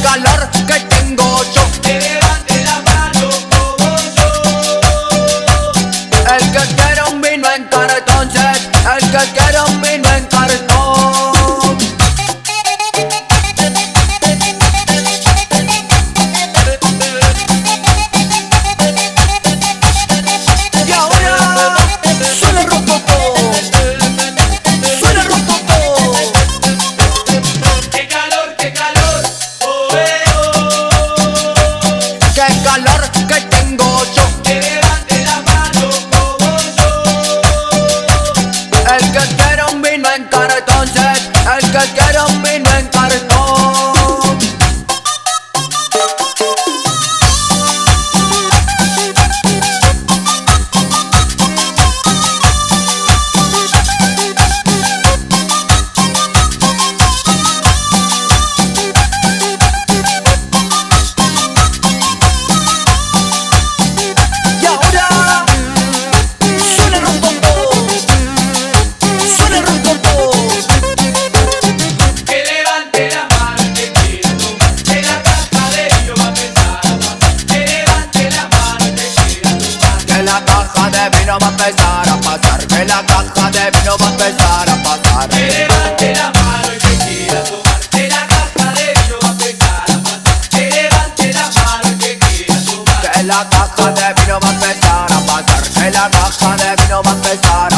calor que tengo yo. Que levante la mano como yo. El que quiera un vino en cara, entonces, el que quiera un vino en que tengo yo. Que levante la mano como yo. El que quiera un vino en cartón, el que quiera un vino en cartón. vino va a empezar a pasar, que la caja de vino va a empezar a pasar. Que levante la mano el que quiera tomar, que la caja de vino va a empezar a pasar. Que levante la mano el que quiera tomar, que la caja de vino va a empezar a pasar, que la caja de vino va a empezar.